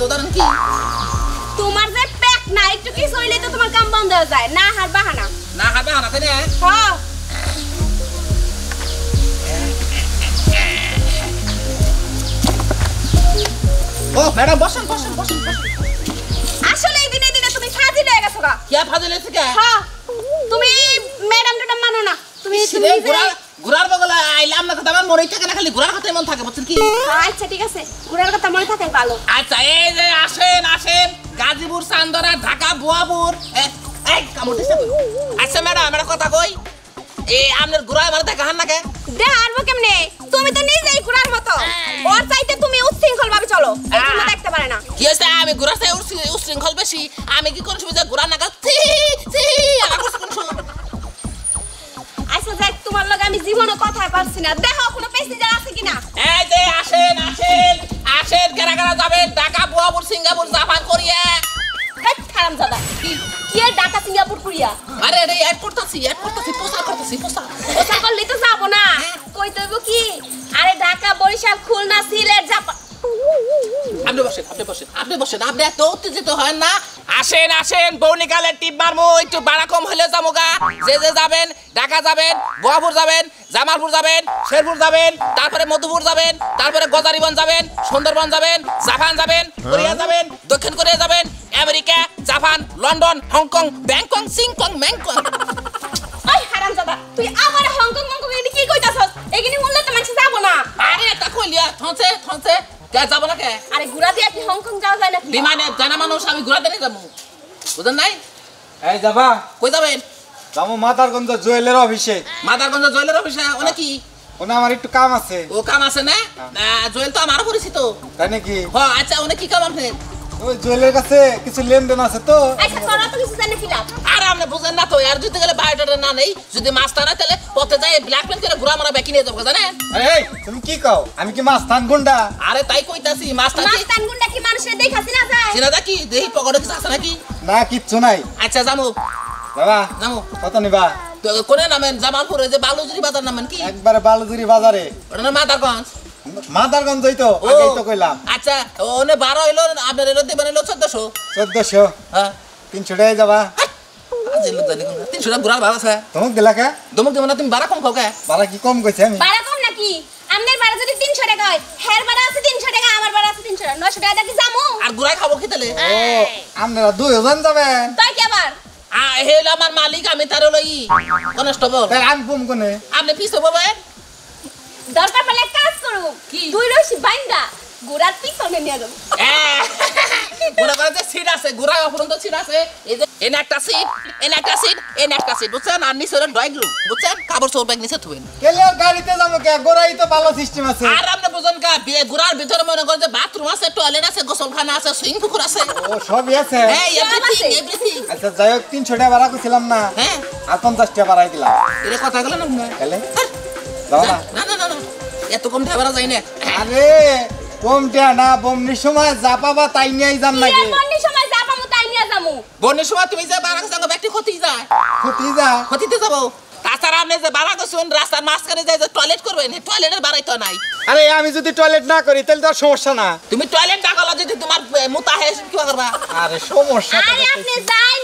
বন্ধ ধরেন কি? তোমার যে প্যাক না একটু কিছু হইলে তো তোমার কাম বন্ধ হয়ে যায়। না হার বাহানা। না খাবে হানাতে নে? হ্যাঁ ও ম্যাডাম বসেন বসেন বসেন বসেন। আসলে এই দিনে দিনে তুমি ফাজিল হয়ে গেছো গা। কে ফাজিল এসে কে? হ্যাঁ তুমি ম্যাডাম ম্যাডাম মানো না। তুমি তুমি বগলে আইলাম না কথা আমার মরেই থাকে না খালি ঘোড়ার কথাই মন থাকে বুঝছেন কি? আচ্ছা ঠিক আছে। ঘুরার কথা মনে থাকে ভালো। আচ্ছা এই যে আসেন আসেন। গাজীপুর চান্দরা ঢাকা বুয়াপুর। এ- এই কামড় দিছে আচ্ছা ম্যাডাম কথা কই? আপনার দেখা হান নাকে দেখারবো কেমনে? তুমি তো নিজেই ঘুরার মতো। ওর চাইতে তুমি উচ্ছৃঙ্খল ভাবে চলো দেখতে পারে না। কি হয়েছে? আমি চাই বেশি। আমি কি কোন সুবিধা ঘোড়া নাকা পারছি না দেখো কোনো প্যাসেঞ্জার আছে কিনা। এই যে আসেন আসেন আসেন কেরা কেরা যাবেন? Dhaka Buapur Singapore Japan Korea. হেট খারাম দাদা কি কি ঢাকা সিঙ্গাপুর কুরিয়া? আরে আরে অ্যাড করতেছি অ্যাড করতেছি পোশাক করতেছি পোশাক ওটা করলে তো যাব না। কই তৈব কি? আরে ঢাকা বরিশাল খুলনা সিলেট জাপান। আপনি বসেন আপনি বসেন আপনি বসেন। আপনি এত উত্তেজিত হয় না আসেন আসেন বৌনিকালের টিপ মারমু একটু ভাড়া কম হলে যামুগা যে যে যাবেন ঢাকা যাবেন গোয়াপুর যাবেন জামালপুর যাবেন শেরপুর যাবেন তারপরে মধুপুর যাবেন তারপরে গজারিবন যাবেন সুন্দরবন যাবেন জাপান যাবেন কোরিয়া যাবেন দক্ষিণ কোরিয়া যাবেন America Japan London Hong Kong Bangkok সিংকং ম্যাংকং। ওই হারাম দাদা তুই আমার হংকং মংকং এনে কি কইতাছস? এখানে বললে তো মানুষ যাব না। আরে তা কইলিয়া থনছে থনছে। কে যাব না কে? আরে ঘুরা দিয়ে কি হংকং যাওয়া যায় নাকি? বিমানে জানা মানুষ আমি ঘোরাতে নিয়ে যাব। বুঝলেন নাই? এই যাবা? কই যাবেন? যাব মাতারগঞ্জ জুয়েলের অফিসে। মাদারগঞ্জ জয়েলের অফিসে? অনেক কি? ওনা আমার একটু কাম আছে। ও কাম আছে না? না, জয়েল তো আমারও পরিচিত। তাই নাকি? আচ্ছা অনেক কি কাম আপনার? ওই জুয়েলের কাছে কিছু লেনদেন আছে তো। আচ্ছা তোরা তো কিছু জানে কিনা আর আপনি বুঝেন না তো আর যদি গেলে বায়োডাটা না নেই যদি মাছ তারা তাহলে পথে যাই ব্ল্যাকমেল করে ঘুরা মারা ব্যাকি নিয়ে যাব জানেন? আরে তুমি কি কও? আমি কি মাছ থান গুন্ডা? আরে তাই কইতাছি মাছ তাকি মাস্তান গুন্ডা কি মানুষের দেখাছি না যায়? চিনা দেখি দেখি পকেটে কিছু আছে নাকি? না কিচ্ছু নাই। আচ্ছা যাব বাবা যাব কত নিবা? তো কোনে নামেন? জামালপুরে যে বালুজুরি বাজার নামেন কি? একবারে বালুজুরি বাজারে। ওটা না মাদারগঞ্জ? মাদারগঞ্জ হইতো আগেই তো কইলাম। আচ্ছা ওনে বারো হইল আপনার এলো দেবেন এলো চোদ্দশো। চোদ্দশো। হ্যাঁ। তিনশো টাকা যাবা। আজি লোক জানি তিনশো টাকা ঘুরার ভাড়া আছে। তোমাক দিলা কে? দমক দেবো না তুমি ভাড়া কম খাও কে? ভাড়া কি কম কইছে আমি? ভাড়া কম নাকি? আমনের ভাড়া যদি তিনশো টাকা হয় হের ভাড়া আছে তিনশো টাকা আমার ভাড়া আছে তিনশো টাকা। নশো টাকা দেখি যামু? আর ঘুরাই খাব কি তাহলে? ও আপনারা দুইজন যাবেন? তাই কি আবার? আ হে হলো আমার মালিক আমি তার কনস্টেবল। তাই আমি কম কোনে? আপনি ভাই দরকার পড়লে? দুই রশি বাইন্দা। গোড়ার পিছনে নিয়ে যাব। মনে করেন যে সিট আছে ঘুরাই অপরন্ত সিট আছে। এই যে এনে একটা সিট এনে একটা সিট এনে একটা সিট বুঝছেন? আর নিচে ড্রয়িং রুম বুঝছেন? কাপড় চোর ব্যাগ নিচে থুবেন কেলে গাড়িতে যাব কে? গোড়াই তো ভালো সিস্টেম আছে। আর আপনি বুঝেন কা বিয়ে ঘুরার ভিতরে মনে করেন যে বাথরুম আছে টয়লেট আছে গোসলখানা আছে সুইং পুকুর আছে। ও সবই আছে। হ্যাঁ এভরিথিং এভরিথিং আচ্ছা যাই হোক তিনশো টাকা ভাড়া করছিলাম না। হ্যাঁ। আর পঞ্চাশ টাকা ভাড়াই দিলাম। কথা গেল না না না। এত কম ঢাবারা যায় না। আরে কম টাকা না বমনির সময় যা পাবা তাই নিয়েই যান নাকি সময় যা পামু তাই নিয়ে যামু বনের সময় তুমি যে বারাক ব্যক্তি ক্ষতি যায়। ক্ষতি যা ক্ষতিতে যাব। তাছাড়া আপনি যে বারাক শুন রাস্তার মাঝখানে যাই যে টয়লেট করবেন টয়লেটের বাড়াই তো নাই। আরে আমি যদি টয়লেট না করি তাহলে তো সমস্যা না। তুমি টয়লেট ডাকালো যদি তোমার মুতা হে কি করবা। আরে সমস্যা আরে আপনি যাই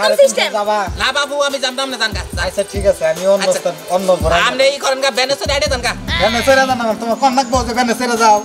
তুমি। যাবা না বাবু আমি জানতাম আচ্ছা ঠিক আছে আমি অন্য আচ্ছা। অন্য ঘোরা এই করেন গা যাও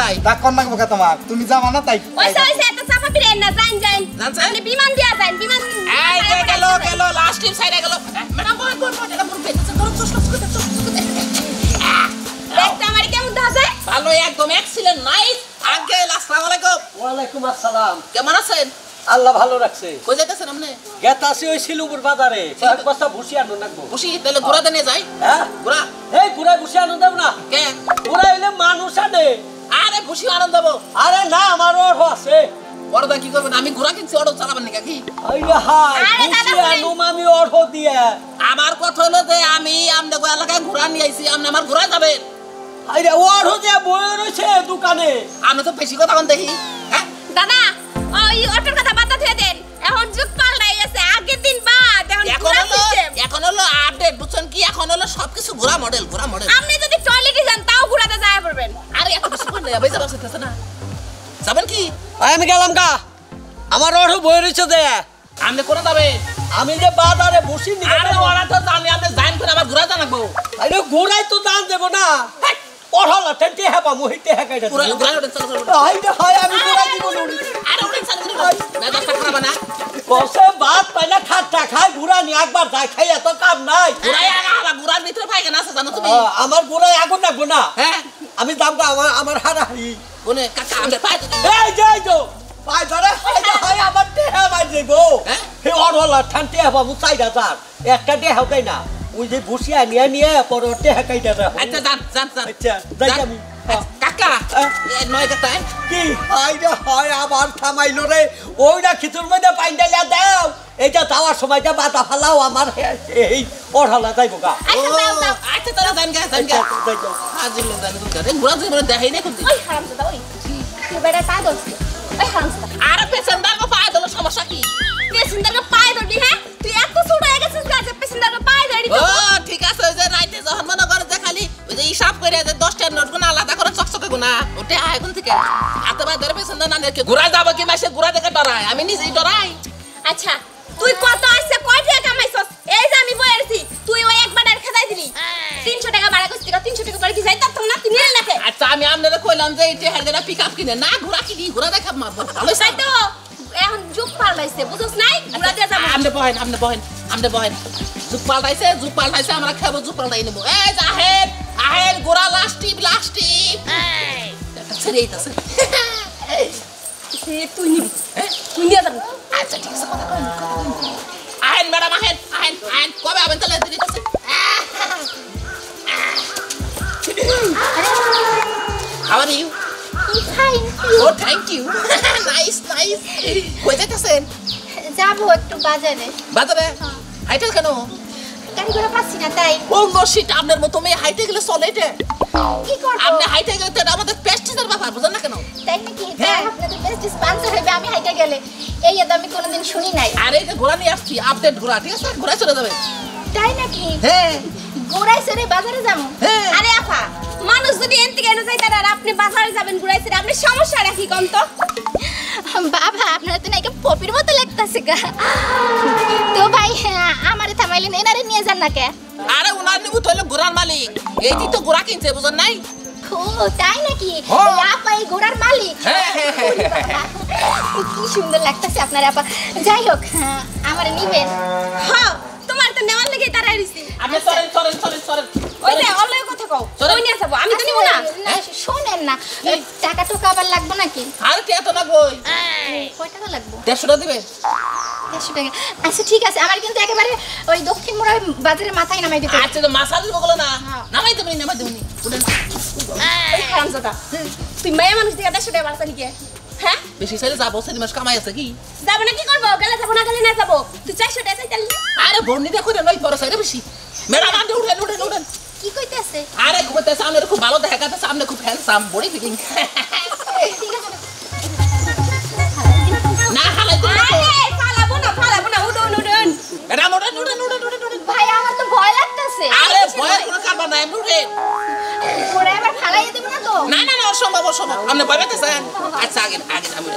তাই তা কন্যাক বোকা তোমার তুমি যাবা না তাই তাই ওইসে এত চাপা ফিরেন না যাইন যাইন আপনি বিমান দিয়া যাইন বিমান এই যে গেল গেল লাস্ট টিম সাইডে গেল ম্যাডাম বল বল বল এটা বল ধরো চশ চশ করে দেখতে আমার কেমন দেখা ভালো একদম এক্সিলেন্ট নাইস আঙ্কেল আসসালামু আলাইকুম ওয়ালাইকুম আসসালাম কেমন আছেন আল্লাহ ভালো রাখছে। কই যাইতেছেন আপনি? গেতাছি ওই শিলুপুর বাজারে। কয়েক বস্তা ভুসি আনো নাকবো খুশি তাহলে ঘোরাতে নিয়ে যাই। হ্যাঁ? ঘোরা এই ঘুরাই ভুসি আনো দেব না। কে? ঘুরাই হইলে মানুষ আনে। আরে খুশি আনন্দ দেবো। আরে না আমার অর্হ আছে। বড়দা কি করবেন? আমি ঘোরা কিনছি অটো চালাবেন নাকি কি আইয়া হাই ভুসি। আনুম আমি অর্হ দিয়ে। আমার কথা হলো যে আমি আমনে আপনাদের এলাকায় ঘোরা নিয়ে আইছি আপনি আমার ঘোরা যাবেন। আরে অর্হ দিয়ে বয়ে রয়েছে দোকানে। আমি তো বেশি কথা বল দেখি। হ্যাঁ? দাদা ওই অটোর কথা যুগ পাল্টাই গেছে আগের দিন বাদ এখন হলো এখন হলো আপডেট বুঝছেন কি? এখন হলো সবকিছু ঘোরা মডেল ঘোরা মডেল আপনি যদি টয়লেটে যান তাও ঘোরাতে যায় পারবেন আরে এত কিছু করে নেই যাবার সাথে না। যাবেন কি? আমি গেলাম গা। আমার অর্থ বই রয়েছে যে আপনি কোন যাবে আমি যে বাজারে বসি নি আরে ওরা তো জানি আপনি জানেন করে আমার ঘোরা জানাব। আরে ঘোরাই তো জান দেব না। পড়ালা টেন্টি হেবা মুহিতে হেকাইটা ঘোরা ঘোরা টেন্টি আই না হয় আমি ঘোরাই দিব না। আরে ওটা চালু না না দশটা খারাপ না। কসে বাত পাইনা খাট্টা খাই ঘোড়া নি একবার যাই খাই এত কাম নাই। ঘোরাই আগা ঘোরার ভিতরে পাইখানা আছে জানো তুমি? আমার ঘোড়াই আগুন লাগবো না। হ্যাঁ? আমি দাম আমার আমার হারাহারি কোনে? কাকা আমরা পাই এই যাই তো পাই ধরে হাই হাই আমার দেহা মাই দেব। হ্যাঁ? হে অরওয়ালা ঠান্তে মু চাই হাজার একটা দেহ দেই না ওই যে বসিয়া নিয়ে নিয়ে পরতে হেকাইটা রাখো আচ্ছা যান যান যান। আচ্ছা যাই। আমি। নয়কা নয়কা তাই কি? হয় রে হয় আবার থামাইলো রে। ওইটা খিচুর মধ্যে পাইন্ডালিয়া দাও। এইটা যাওয়ার সময়টা বাতা ফালাও আমার এই ওড়ালা যাইব গা। আচ্ছা, আচ্ছা তারা জান গা জান গা। হাজির লোক জান গা রে ঘোরা যাবে দেখাই না কোন ওই হারামজাদা ওই। কি বেটা তা ওই হারামজাদা। আর পেছন দাও পা সমস্যা কি? গুনা ওটা আয় কোন থেকে। হাতে বা ধরে পেছনদার না দেখে ঘোরা যাব কি মাসে? ঘোরা দেখে ডরায়। আমি নিজেই ডরাই। আচ্ছা তুই কত আসছে কয় টাকা কামাইছস? এই যে আমি বই আছি তুই ওই একবার আর খেদাই দিলি। তিনশো টাকা ভাড়া করছিস তিনশো টাকা পরে কি যাই তার না নিলে নাকি? আচ্ছা আমি আপনাদের কইলাম যে এই টেহার পিক আপ কিনে না ঘোরা কিনি ঘোরা দেখা মারবো। ভালো তাই তো এখন যুগ পাল্টাইছে বুঝছস নাই? ঘুরা দিয়ে যাব। আপনি বহেন আপনি বহেন আপনি বহেন। যুগ পাল্টাইছে যুগ পাল্টাইছে আমরা খাব যুগ পাল্টাই নেব। এই যে আহেন আহেন গোড়া লাস্ট লাস্ট টিপ ছেড়ে এইতাছে সে তুই নিবি তুই নিয়ে যাবি আচ্ছা ঠিক আছে কথা কন আহেন ম্যাডাম আহেন আহেন আহেন কবে আবেন তাহলে দিতেছে How are you? Fine Oh, thank you. nice, nice. কই যাইতেছেন যাব একটু বাজারে বাজারে হাইটেল কেন গাড়ি ঘোড়া পাচ্ছি না তাই। অন্য সিট আপনার মতো মেয়ে হাইটে গেলে চলে এটা। কি করব? আপনি হাইটে গেলে তো এটা আমাদের প্রেস্টিজের ব্যাপার বুঝেন না কেন? তাই নাকি? হ্যাঁ। আপনাদের বেস্ট স্পন্সর হবে আমি হাইটা গেলে। এই এত আমি কোনোদিন শুনি নাই। আর এই যে ঘোড়া নিয়ে আসছি আপডেট ঘোড়া ঠিক আছে? ঘোড়া চলে যাবে। তাই নাকি? হ্যাঁ। গোড়াই সরে বাজারে যাব? হ্যাঁ। আরে আপা মানুষ যদি এন থেকে এনে যায় তারা আর আপনি বাজারে যাবেন ঘুরাইছে আপনি সমস্যা রাখি কম তো। বাবা আপনারা তো নাকি পপির মতো লাগতেছে গা। এনারে না কে আরে ওনার নিবু তো হলো ঘোড়ার মালিক। এই তো ঘোড়া কিনছে বুঝেন নাই? ও তাই নাকি? হ্যাঁ। আপা এই ঘোড়ার মালিক। হ্যাঁ, হ্যাঁ, ওরে বাবা, কি সুন্দর লাগতেছে আপনার আপা। যাই হোক নিবেন। তোমার তো নেওয়ার লেগে তারা দিছি। আপনি চলেন চলেন চলেন চলেন ওই যে অল্প কথা কও ওই নিয়ে যাব। আমি তো নিব না। না, শোনেন না। টাকা টুকা আবার লাগবে নাকি? আর কে তো না কয় টাকা লাগবে? দেড়শোটা দিবে? দেড়শো টাকা আচ্ছা ঠিক আছে আমার কিন্তু একেবারে ওই দক্ষিণ মোড়া বাজারের মাথায় নামাই দিতে। আচ্ছা তো মাসা দিব বলো না। হ্যাঁ। নামাই দেবনি নামাই দেবনি হারামজাদা তুই মেয়ে মানুষ দিকে দেড়শো টাকা বাড়ছা নাকি? হ্যাঁ? বেশি ছেলে যাব সেদিন মাস কামাই আছে কি? যাব না কি করব? গেলে যাব না গেলে না যাব। তুই চারশো টাকা চাই তাহলে আরে বন্নি দেখো রে নয় পরে সাইডে বেশি। ম্যাডাম আপনি উঠেন উঠেন উঠেন। কি কইতেছে? আরে ঘুমাতে সামনে খুব ভালো দেখাতে সামনে খুব হ্যান্ডসাম বডি ফিটিং পারবা না এমন পরে আবার ফালাই দেব না তো? না না না অসম্ভব অসম্ভব। আপনি ভয়তে যান আচ্ছা আগে আগে আমি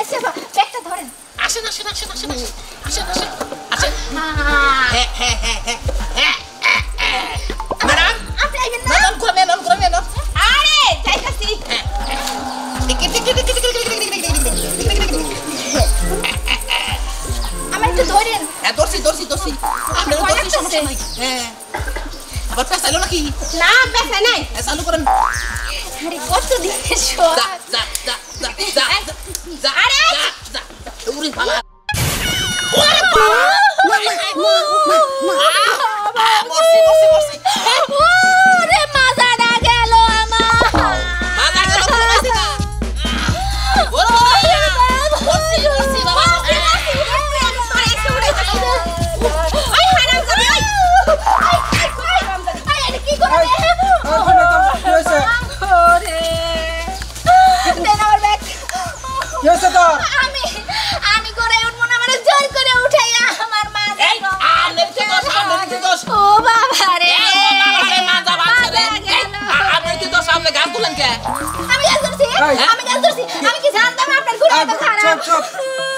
আচ্ছা, আসেন আসেন আসেন আসেন আসেন। ব্যথা নাই? চালু করেন। আরে কষ্ট দিয়েছ আরে! উড়ি ফালা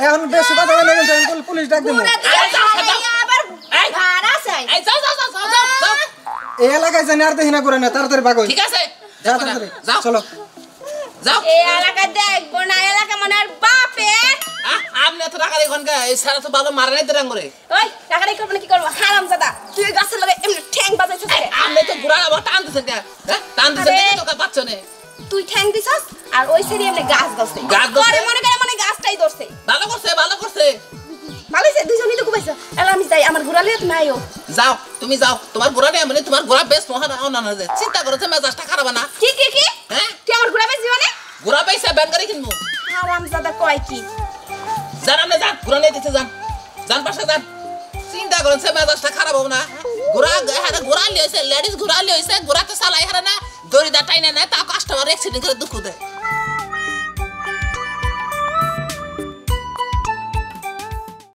এখন বেশি কথা বলে কিন্তু আমি পুল- পুলিশ ডাক দেবো। এই। এলাকায় জানি আর দেখি না করে না তাড়াতাড়ি বাগো ঠিক আছে। যা তাড়াতাড়ি। চলো। যাও। এই এলাকা দেখব না এলাকা মানে আর বাপের আপনি এত টাকা দেখুন এই সারা তো ভালো মারা নাই তো রাঙ্গরে ওই টাকা কি করব? হারাম জাদা। তুই ওই গাছের লগে এমনি ঠ্যাং বাজাইছিস কে? আপনি তো ঘুরা আবার টানতেছেন হ্যাঁ টানতেছেন আরে। পাচ্ছ না? তুই ঠ্যাং দিছস আর ওই সেরি এমনি গাছ গাছ? মনে করে গাছটাই ধরছে। ভালো করছে ভালো করছে। ভালো হয়েছে দুজনই তো ঘুমাইছো এলা আমি যাই আমার ঘোরালে তুমি আইও যাও তুমি যাও। তোমার ঘোরা নেই মানে তোমার ঘোরা বেশ মহান। না না চিন্তা করো মেজাজটা খারাপ না। কি কি কি? হ্যাঁ? তুই আমার ঘোরা বেশি মানে ঘোরা পয়সা ব্যান কিনবো। হারাম জাদা কয় কি? যান আপনি যান ঘোরা নিয়ে দিতে যান। যান পাশে যান। চিন্তা করেন সে মেজাজটা খারাপ হবে না। ঘোরা হ্যাঁ ঘোরা লিয়েছে লেডিস ঘোরা লিয়েছে ঘোরা তো সালাই হারে না দড়িদা টাইনে না তা কাস্টমার অ্যাক্সিডেন্ট করে দুঃখ দেয়।